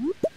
Whoop.